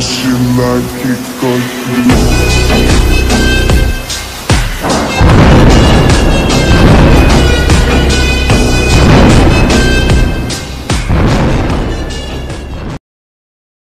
She like it cause you